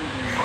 Oh,